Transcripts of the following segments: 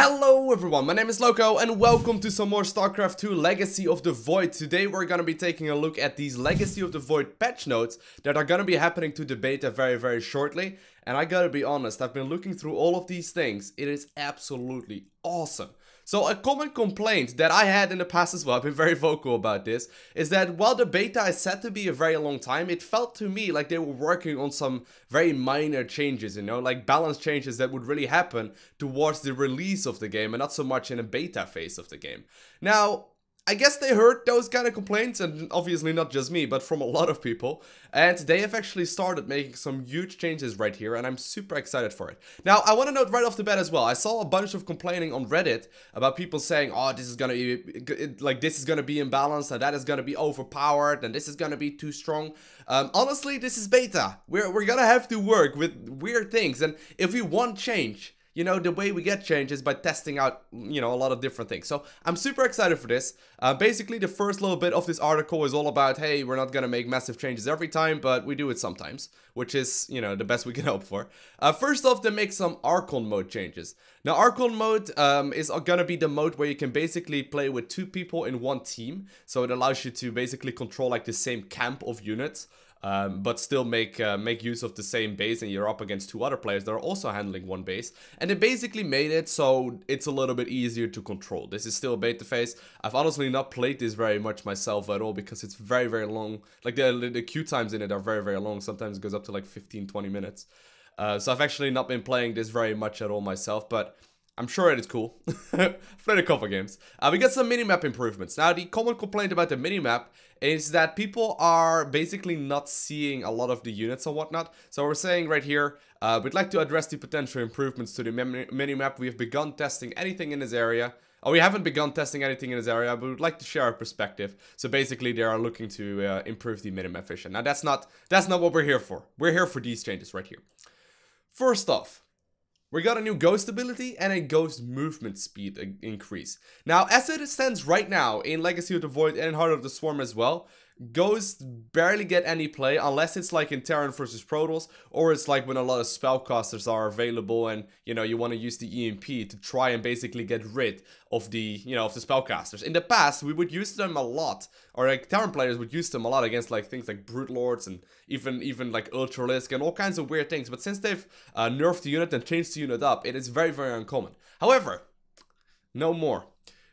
Hello everyone, my name is Lowko and welcome to some more StarCraft 2 Legacy of the Void. Today we're gonna be taking a look at these Legacy of the Void patch notes that are gonna be happening to the beta very very shortly. And I gotta be honest, I've been looking through all of these things, it is absolutely awesome. So a common complaint that I had in the past as well, I've been very vocal about this, is that while the beta is said to be a very long time, it felt to me like they were working on some very minor changes, you know, like balance changes that would really happen towards the release of the game and not so much in a beta phase of the game. Now, I guess they heard those kind of complaints, and obviously not just me, but from a lot of people. And they have actually started making some huge changes right here, and I'm super excited for it. Now, I want to note right off the bat as well, I saw a bunch of complaining on Reddit about people saying, oh, this is gonna be, like, this is gonna be imbalanced, and that is gonna be overpowered, and this is gonna be too strong. Um, honestly, this is beta. We're, we're gonna have to work with weird things, and if we want change, you know, the way we get change is by testing out, you know, a lot of different things. So I'm super excited for this. Uh, basically, the first little bit of this article is all about, hey, we're not going to make massive changes every time, but we do it sometimes, which is, you know, the best we can hope for. Uh, first off, they make some Archon mode changes. Now, Archon mode um, is going to be the mode where you can basically play with two people in one team. So it allows you to basically control like the same camp of units um, but still make uh, make use of the same base and you're up against two other players that are also handling one base. And they basically made it so it's a little bit easier to control. This is still a beta phase. I've honestly not played this very much myself at all because it's very, very long. Like the, the queue times in it are very, very long. Sometimes it goes up to like 15, 20 minutes. Uh, so I've actually not been playing this very much at all myself, but I'm sure it is cool. played a couple games. Uh, we got some minimap improvements. Now, the common complaint about the minimap is that people are basically not seeing a lot of the units and whatnot. So we're saying right here, uh, we'd like to address the potential improvements to the minimap. We have begun testing anything in this area. Oh, we haven't begun testing anything in this area, but we'd like to share our perspective. So basically, they are looking to uh, improve the minimap vision. Now, that's not that's not what we're here for. We're here for these changes right here. First off, we got a new ghost ability and a ghost movement speed increase. Now, as it stands right now in Legacy of the Void and in Heart of the Swarm as well, Ghosts barely get any play unless it's like in Terran versus Protoss or it's like when a lot of spellcasters are available and you know you want to use the EMP to try and basically get rid of the you know of the spellcasters. In the past we would use them a lot or like Terran players would use them a lot against like things like Brood Lords and even even like Ultralisk and all kinds of weird things but since they've uh, nerfed the unit and changed the unit up it is very very uncommon. However, no more.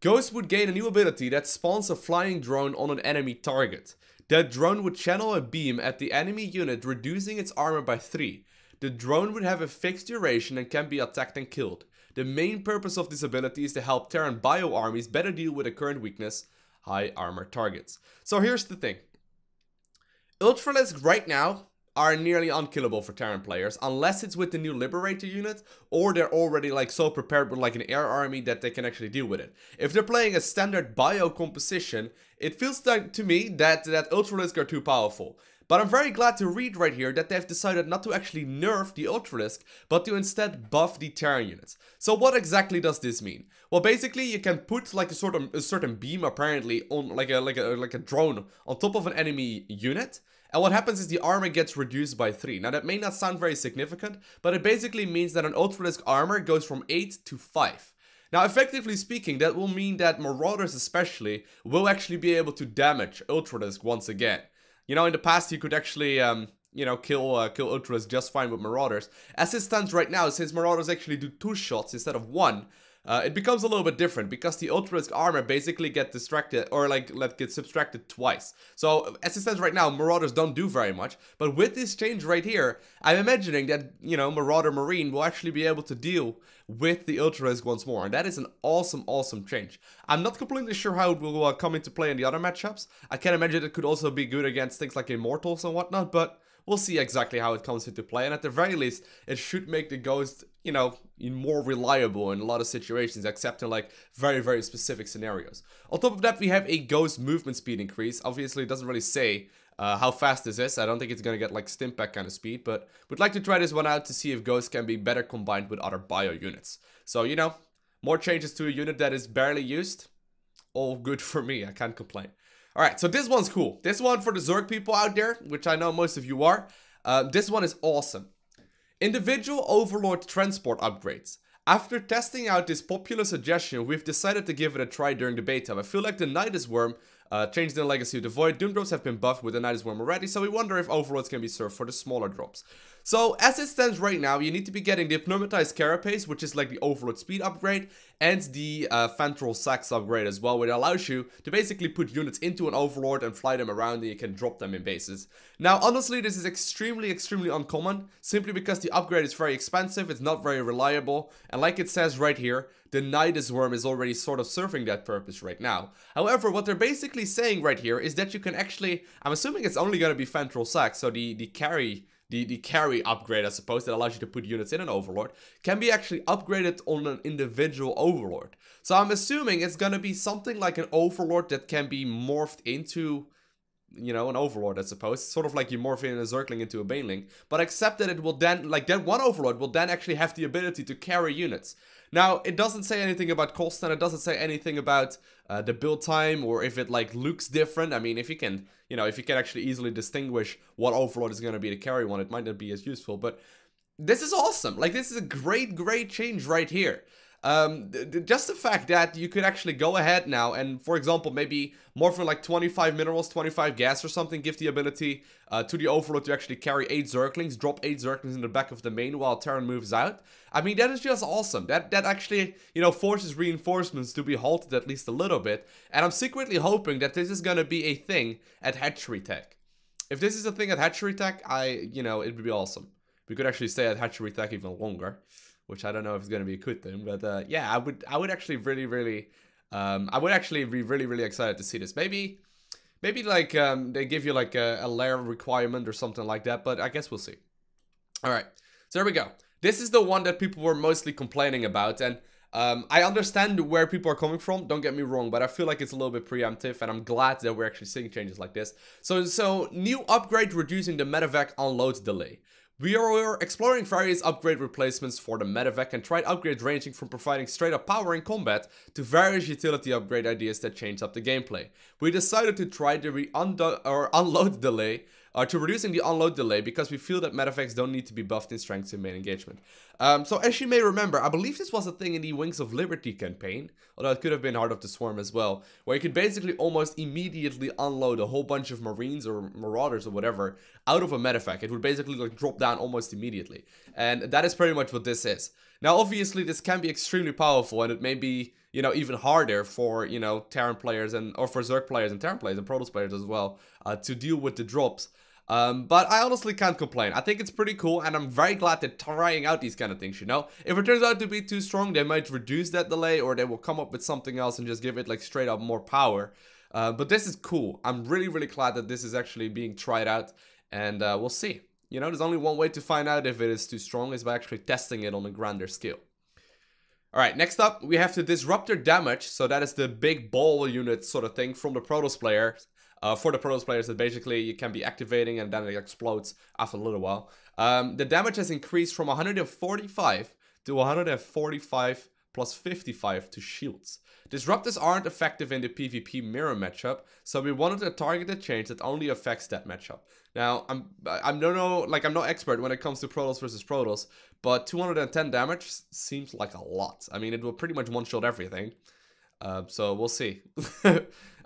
Ghost would gain a new ability that spawns a flying drone on an enemy target. That drone would channel a beam at the enemy unit, reducing its armor by 3. The drone would have a fixed duration and can be attacked and killed. The main purpose of this ability is to help Terran bio armies better deal with the current weakness, high armor targets. So here's the thing. Ultralisk right now are nearly unkillable for Terran players, unless it's with the new Liberator unit, or they're already like so prepared with like an air army that they can actually deal with it. If they're playing a standard bio composition, it feels like to me that, that Ultralisk are too powerful. But I'm very glad to read right here that they've decided not to actually nerf the Ultralisk, but to instead buff the Terran units. So what exactly does this mean? Well, basically you can put like a sort of a certain beam apparently on like a like a like a drone on top of an enemy unit, and what happens is the armor gets reduced by 3. Now that may not sound very significant, but it basically means that an Ultralisk armor goes from 8 to 5. Now effectively speaking, that will mean that Marauders especially will actually be able to damage Ultralisk once again. You know, in the past you could actually, um, you know, kill uh, kill Ultras just fine with Marauders. As it stands right now, since Marauders actually do 2 shots instead of 1, uh, it becomes a little bit different because the Ultralisk armor basically get distracted or like let get subtracted twice. So as it says right now, Marauders don't do very much, but with this change right here, I'm imagining that, you know, Marauder Marine will actually be able to deal with the Ultralisk once more, and that is an awesome, awesome change. I'm not completely sure how it will uh, come into play in the other matchups. I can imagine it could also be good against things like Immortals and whatnot, but we'll see exactly how it comes into play. And at the very least, it should make the Ghost, you know, more reliable in a lot of situations, except in like very, very specific scenarios. On top of that, we have a Ghost movement speed increase. Obviously, it doesn't really say uh, how fast this is. I don't think it's going to get like Stimpak kind of speed, but would like to try this one out to see if ghosts can be better combined with other bio units. So, you know, more changes to a unit that is barely used. All good for me, I can't complain. Alright, so this one's cool. This one for the Zerg people out there, which I know most of you are. Uh, this one is awesome. Individual Overlord transport upgrades. After testing out this popular suggestion, we've decided to give it a try during the beta. I feel like the Nidus Worm uh, changed in Legacy the Void. Doom drops have been buffed with the Nidus Worm already, so we wonder if Overlords can be served for the smaller drops. So, as it stands right now, you need to be getting the Pneumatized Carapace, which is like the Overlord speed upgrade, and the uh, Ventral Sacs upgrade as well, which allows you to basically put units into an Overlord and fly them around and you can drop them in bases. Now, honestly, this is extremely, extremely uncommon, simply because the upgrade is very expensive, it's not very reliable, and like it says right here, the Nidus Worm is already sort of serving that purpose right now. However, what they're basically saying right here is that you can actually, I'm assuming it's only going to be Ventral Sacs, so the, the carry the, the carry upgrade, I suppose, that allows you to put units in an Overlord, can be actually upgraded on an individual Overlord. So I'm assuming it's gonna be something like an Overlord that can be morphed into, you know, an Overlord, I suppose. sort of like you morph in a Zergling into a Baneling. But except that it will then, like that one Overlord will then actually have the ability to carry units. Now, it doesn't say anything about cost and it doesn't say anything about uh, the build time or if it like looks different. I mean, if you can, you know, if you can actually easily distinguish what Overlord is going to be the carry one, it might not be as useful. But this is awesome. Like, this is a great, great change right here. Um, just the fact that you could actually go ahead now and, for example, maybe more for like 25 minerals, 25 gas or something, give the ability uh, to the Overlord to actually carry 8 Zerglings, drop 8 Zerglings in the back of the main while Terran moves out. I mean, that is just awesome. That, that actually, you know, forces reinforcements to be halted at least a little bit. And I'm secretly hoping that this is going to be a thing at Hatchery Tech. If this is a thing at Hatchery Tech, I, you know, it would be awesome. We could actually stay at Hatchery Tech even longer which I don't know if it's going to be a good thing. But uh, yeah, I would I would actually really really um, I would actually be really really excited to see this. Maybe maybe like um, they give you like a, a Lair requirement or something like that. But I guess we'll see. All right, so there we go. This is the one that people were mostly complaining about, and um, I understand where people are coming from. Don't get me wrong, but I feel like it's a little bit preemptive, and I'm glad that we're actually seeing changes like this. So, so new upgrade reducing the Medivac unload delay. We are exploring various upgrade replacements for the Medivac and tried upgrades ranging from providing straight up power in combat to various utility upgrade ideas that change up the gameplay. We decided to try the re or unload delay uh, to reducing the unload delay because we feel that Medivacs don't need to be buffed in strength in main engagement. Um, so as you may remember, I believe this was a thing in the Wings of Liberty campaign, although it could have been Heart of the Swarm as well, where you could basically almost immediately unload a whole bunch of Marines or Marauders or whatever out of a Medivac. It would basically like drop down almost immediately. And that is pretty much what this is. Now, obviously, this can be extremely powerful, and it may be, you know, even harder for, you know, Terran players and, or for Zerg players and Terran players and Protoss players as well, uh, to deal with the drops. Um, but I honestly can't complain. I think it's pretty cool, and I'm very glad they're trying out these kind of things, you know? If it turns out to be too strong, they might reduce that delay, or they will come up with something else and just give it, like, straight up more power. Uh, but this is cool. I'm really, really glad that this is actually being tried out, and uh, we'll see. You know, there's only one way to find out if it is too strong, is by actually testing it on a grander scale. Alright, next up, we have the Disruptor damage, so that is the big ball unit sort of thing from the Protoss player uh, for the Protoss players that basically you can be activating and then it explodes after a little while. Um, the damage has increased from 145 to 145 plus 55 to shields. Disruptors aren't effective in the PvP mirror matchup, so we wanted a targeted change that only affects that matchup. Now, I'm I'm no no like I'm no expert when it comes to Protoss versus Protoss, but 210 damage seems like a lot. I mean, it will pretty much one-shot everything. Uh, so we'll see.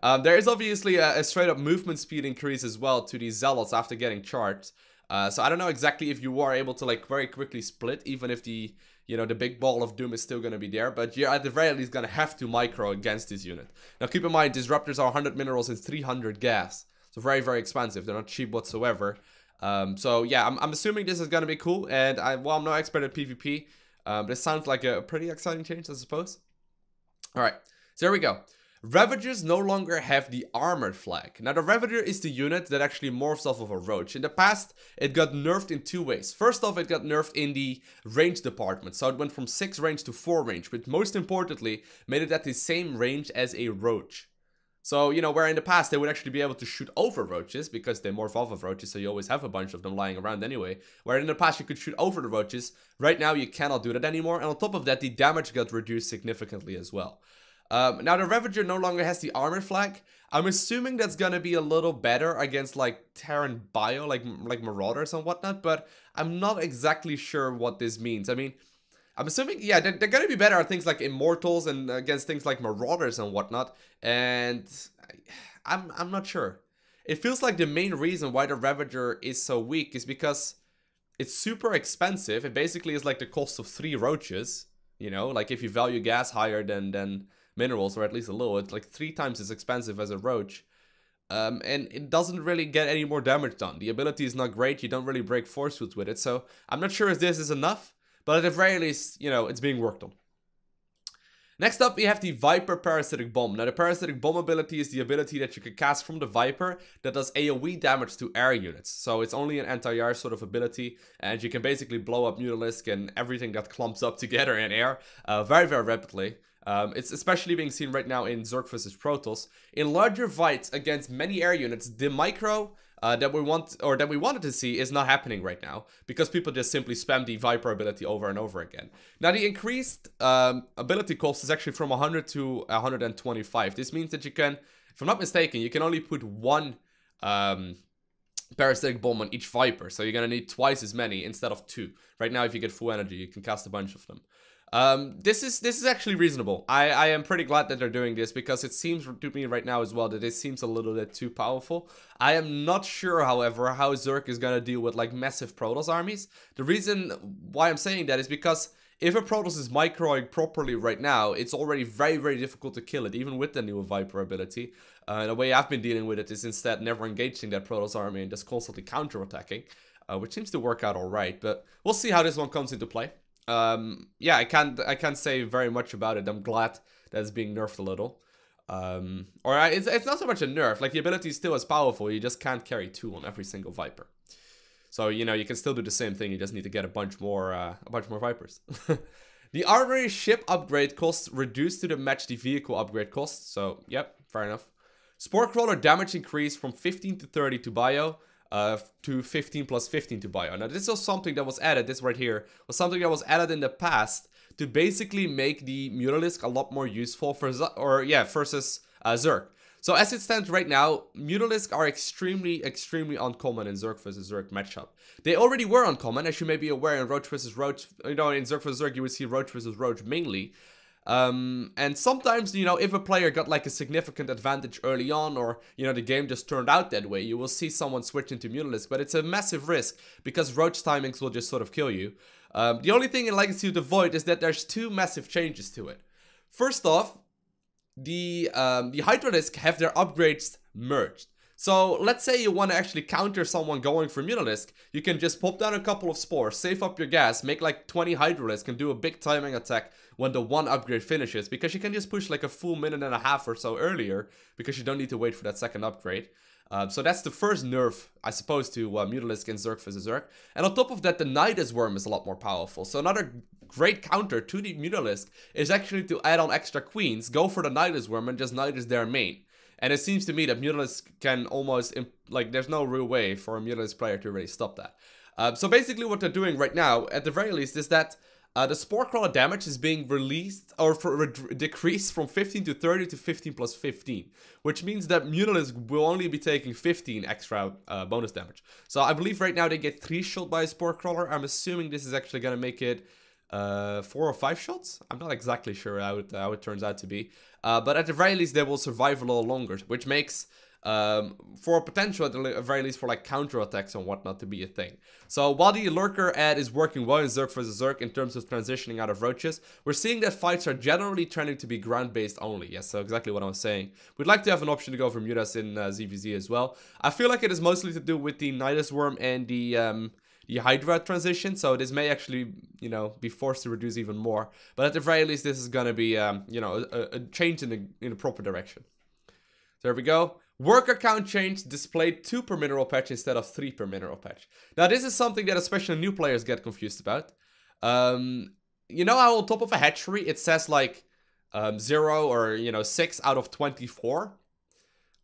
Um, there is obviously a, a, straight up movement speed increase as well to these zealots after getting charged. Uh, so I don't know exactly if you are able to like very quickly split, even if the you know the big ball of doom is still going to be there. But you're at the very least going to have to micro against this unit. Now keep in mind, disruptors are 100 minerals and 300 gas, so very very expensive. They're not cheap whatsoever. Um, so yeah, I'm, I'm assuming this is going to be cool. And I well, I'm no expert at PvP. but it sounds like a pretty exciting change, I suppose. All right, so there we go. Ravagers no longer have the armored flag. Now the Ravager is the unit that actually morphs off of a Roach. In the past, it got nerfed in two ways. First off, it got nerfed in the range department, so it went from 6 range to 4 range, but most importantly, made it at the same range as a Roach. So, you know, where in the past they would actually be able to shoot over roaches because they morph off of roaches, so you always have a bunch of them lying around anyway. Where in the past you could shoot over the roaches, right now you cannot do that anymore, and on top of that, the damage got reduced significantly as well. Um, now the Ravager no longer has the armor flag. I'm assuming that's gonna be a little better against like Terran Bio, like like Marauders and whatnot, but I'm not exactly sure what this means. I mean, I'm assuming, yeah, they're, they're going to be better at things like Immortals and against things like Marauders and whatnot. And I'm, I'm not sure. It feels like the main reason why the Ravager is so weak is because it's super expensive. It basically is like the cost of three roaches. You know, like if you value gas higher than, than minerals, or at least a little, it's like three times as expensive as a roach. Um, and it doesn't really get any more damage done. The ability is not great, you don't really break force fields with it, so I'm not sure if this is enough. But at the very least, you know, it's being worked on. Next up, we have the Viper Parasitic Bomb. Now, the Parasitic Bomb ability is the ability that you can cast from the Viper that does AoE damage to air units. So it's only an anti-air sort of ability, and you can basically blow up Mutalisk and everything that clumps up together in air uh, very, very rapidly. Um, it's especially being seen right now in Zerg vs Protoss. In larger fights against many air units, the micro uh, that we want or that we wanted to see is not happening right now because people just simply spam the Viper ability over and over again. Now the increased um, ability cost is actually from 100 to 125. This means that you can, if I'm not mistaken, you can only put one um, parasitic bomb on each Viper, so you're gonna need twice as many instead of two. Right now, if you get full energy, you can cast a bunch of them. Um, this is this is actually reasonable. I, I am pretty glad that they're doing this because it seems to me right now as well that it seems a little bit too powerful. I am not sure, however, how Zerg is gonna deal with like massive Protoss armies. The reason why I'm saying that is because if a Protoss is microing properly right now, it's already very, very difficult to kill it, even with the new Viper ability. Uh, the way I've been dealing with it is instead never engaging that Protoss army and just constantly counterattacking, uh, which seems to work out alright, but we'll see how this one comes into play um, yeah, I can't I can't say very much about it. I'm glad that it's being nerfed a little. Um, or I, it's, it's not so much a nerf. Like the ability is still as powerful. You just can't carry two on every single Viper. So you know you can still do the same thing. You just need to get a bunch more uh, a bunch more Vipers. the armory ship upgrade costs reduced to the match the vehicle upgrade cost. So yep, fair enough. Spore crawler damage increase from 15 to 30 to bio uh, to 15 plus 15 to bio. Now this was something that was added, this right here, was something that was added in the past to basically make the Mutalisk a lot more useful for, Z or yeah, versus uh, Zerg. So as it stands right now, Mutalisk are extremely, extremely uncommon in Zerg vs Zerg matchup. They already were uncommon, as you may be aware in Roach vs Roach, you know, in Zerg vs Zerg you would see Roach vs Roach mainly. Um, and sometimes, you know, if a player got like a significant advantage early on or, you know, the game just turned out that way, you will see someone switch into Mutalisk, but it's a massive risk because Roach timings will just sort of kill you. Um, the only thing in Legacy of the Void is that there's two massive changes to it. First off, the, um, the Hydralisk have their upgrades merged. So let's say you want to actually counter someone going for Mutalisk, you can just pop down a couple of spores, save up your gas, make like 20 Hydralisk and do a big timing attack when the one upgrade finishes because you can just push like a full minute and a half or so earlier because you don't need to wait for that second upgrade. Uh, so that's the first nerf, I suppose, to uh, Mutalisk and Zerg vs Zerg. And on top of that, the Nidus Worm is a lot more powerful. So another great counter to the Mutalisk is actually to add on extra queens, go for the Nidus Worm and just Nidus their main. And it seems to me that Mutalisk can almost, like, there's no real way for a Mutalisk player to really stop that. Uh, so basically what they're doing right now, at the very least, is that uh, the Spore Crawler damage is being released, or for, decreased from 15 to 30 to 15 plus 15. Which means that Mutalisk will only be taking 15 extra uh, bonus damage. So I believe right now they get 3 shot by a Spore Crawler. I'm assuming this is actually going to make it uh, four or five shots. I'm not exactly sure how it, how it turns out to be. Uh, but at the very least, they will survive a little longer, which makes um, for potential at the very least for like counter attacks and whatnot to be a thing. So while the lurker ad is working well in Zerg vs Zerg in terms of transitioning out of roaches, we're seeing that fights are generally trending to be ground based only. Yes, so exactly what I was saying. We'd like to have an option to go for Mutas in uh, ZVZ as well. I feel like it is mostly to do with the Nidus Worm and the um, Hydra transition, so this may actually, you know, be forced to reduce even more. But at the very least, this is gonna be, um, you know, a, a change in the in the proper direction. There we go. Worker count change displayed 2 per mineral patch instead of 3 per mineral patch. Now this is something that especially new players get confused about. Um, you know how on top of a hatchery it says like um, 0 or you know 6 out of 24?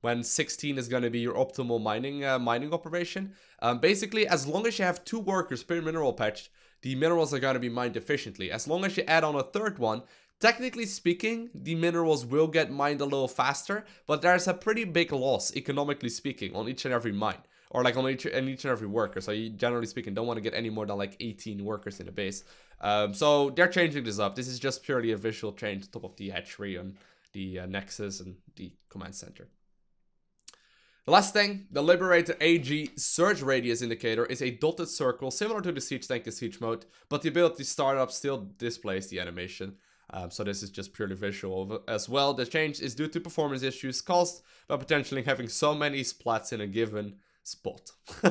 When 16 is going to be your optimal mining uh, mining operation. Um, basically, as long as you have two workers per mineral patch, the minerals are going to be mined efficiently. As long as you add on a third one, technically speaking, the minerals will get mined a little faster, but there's a pretty big loss, economically speaking, on each and every mine. or like on each, and each and every worker. So you generally speaking don't want to get any more than like 18 workers in a base. Um, so they're changing this up. This is just purely a visual change on top of the hatchery and the uh, Nexus and the command center. The last thing, the Liberator AG surge radius indicator is a dotted circle similar to the Siege Tank in Siege mode, but the ability startup still displays the animation. Um, so this is just purely visual as well. The change is due to performance issues caused by potentially having so many splats in a given spot.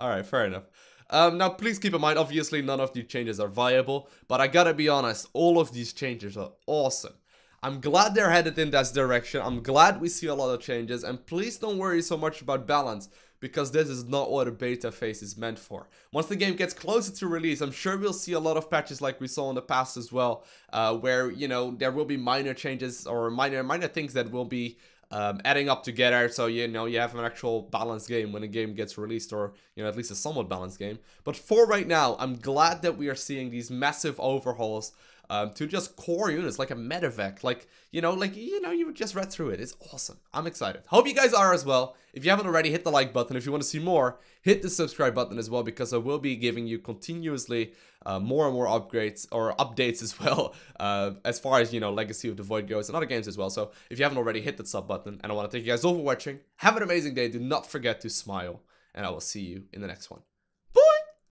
Alright, fair enough. Um, now, please keep in mind, obviously, none of these changes are viable, but I gotta be honest, all of these changes are awesome. I'm glad they're headed in that direction. I'm glad we see a lot of changes. And please don't worry so much about balance because this is not what a beta phase is meant for. Once the game gets closer to release, I'm sure we'll see a lot of patches like we saw in the past as well, uh, where, you know, there will be minor changes or minor minor things that will be um, adding up together. So you know you have an actual balanced game when a game gets released or you know at least a somewhat balanced game. But for right now i'm glad that we are seeing these massive overhauls um, to just core units like a Medivac. Like you know like you know you just read through it. It's awesome. I'm excited. Hope you guys are as well. If you haven't already hit the like button. If you want to see more hit the subscribe button as well because i will be giving you continuously uh, more and more upgrades or updates as well uh, as far as you know legacy of the void goes and other games as well. So if you haven't already hit that sub button and i want to thank you guys all for watching. Have an amazing day. Do not forget to smile and i will see you in the next one